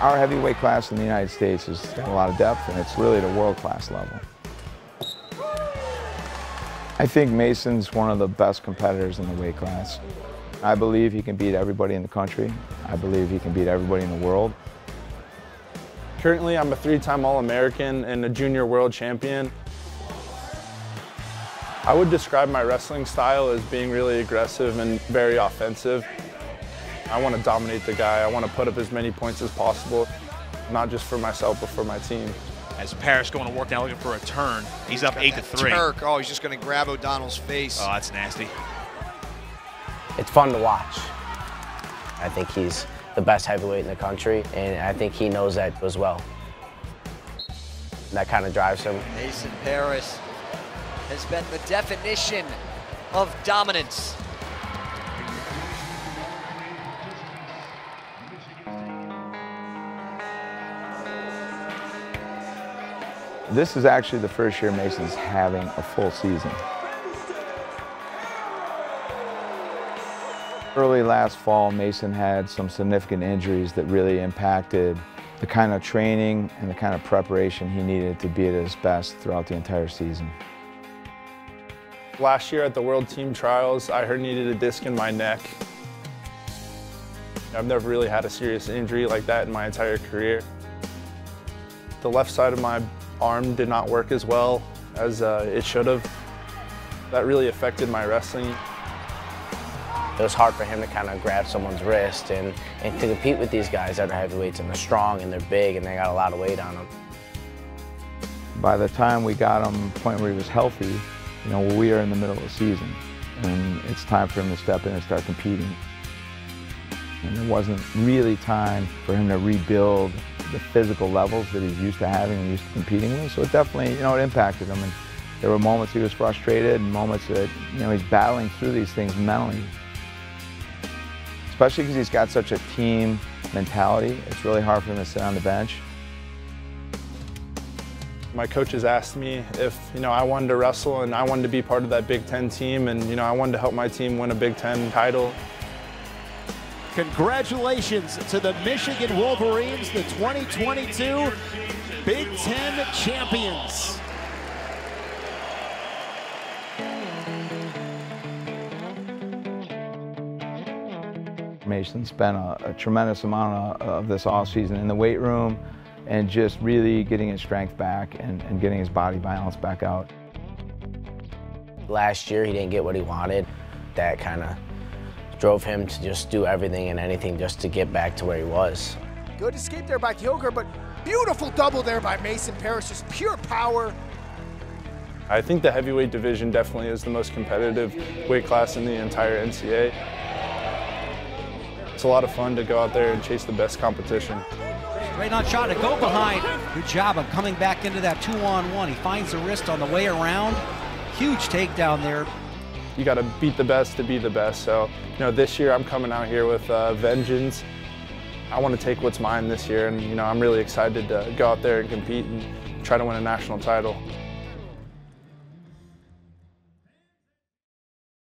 Our heavyweight class in the United States has got a lot of depth and it's really at a world-class level. I think Mason's one of the best competitors in the weight class. I believe he can beat everybody in the country. I believe he can beat everybody in the world. Currently, I'm a three-time All-American and a junior world champion. I would describe my wrestling style as being really aggressive and very offensive. I want to dominate the guy. I want to put up as many points as possible, not just for myself, but for my team. As Parris going to work now looking for a turn. He's up eight to three. Turk, oh, he's just going to grab O'Donnell's face. Oh, that's nasty. It's fun to watch. I think he's the best heavyweight in the country, and I think he knows that as well. That kind of drives him. Mason Parris has been the definition of dominance. This is actually the first year Mason's having a full season. Early last fall, Mason had some significant injuries that really impacted the kind of training and the kind of preparation he needed to be at his best throughout the entire season. Last year at the World Team Trials, I herniated a disc in my neck. I've never really had a serious injury like that in my entire career. The left side of my arm did not work as well as uh, it should have. That really affected my wrestling. It was hard for him to kind of grab someone's wrist and, and to compete with these guys that are heavyweights and they're strong and they're big and they got a lot of weight on them. By the time we got him to the point where he was healthy, you know, we are in the middle of the season and it's time for him to step in and start competing. And there wasn't really time for him to rebuild the physical levels that he's used to having and used to competing with. So it definitely, you know, it impacted him. And there were moments he was frustrated and moments that, you know, he's battling through these things mentally. Especially because he's got such a team mentality. It's really hard for him to sit on the bench. My coaches asked me if, you know, I wanted to wrestle and I wanted to be part of that Big Ten team and, you know, I wanted to help my team win a Big Ten title. Congratulations to the Michigan Wolverines, the 2022 Big Ten champions. Mason spent a, a tremendous amount of, of this offseason in the weight room and just really getting his strength back and, and getting his body balance back out. Last year, he didn't get what he wanted. That kind of drove him to just do everything and anything just to get back to where he was. Good escape there by Kyoger, but beautiful double there by Mason Parris, just pure power. I think the heavyweight division definitely is the most competitive weight class in the entire NCAA. It's a lot of fun to go out there and chase the best competition. Straight on shot to go behind. Good job of coming back into that two-on-one. He finds the wrist on the way around. Huge takedown there. You got to beat the best to be the best. So, you know, this year I'm coming out here with uh, vengeance. I want to take what's mine this year, and you know, I'm really excited to go out there and compete and try to win a national title.